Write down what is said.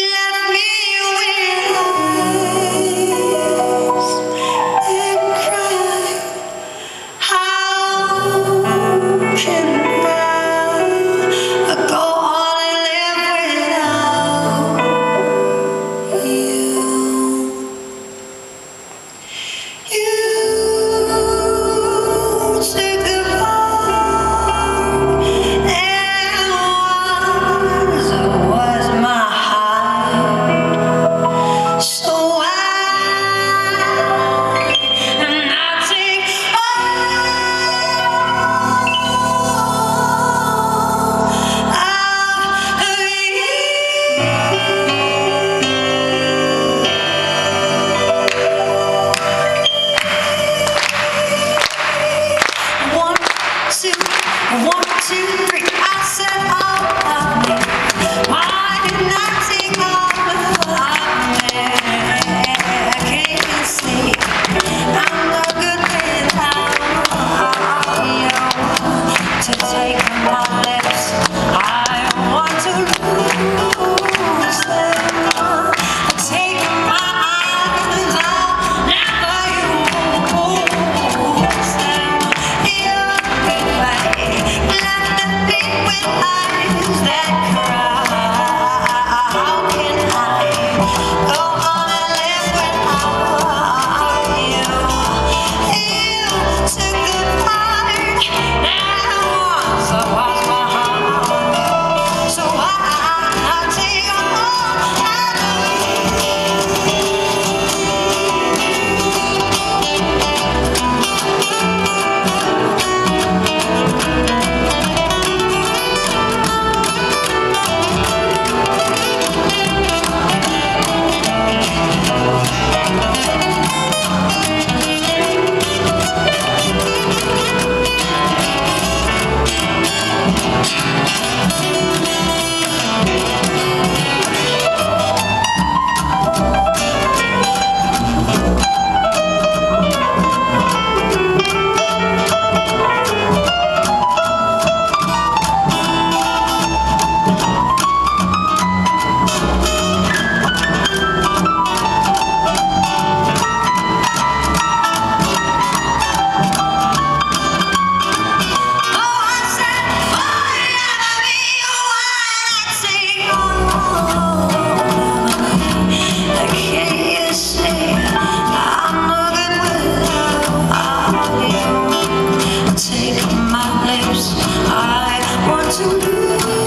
left two, to lose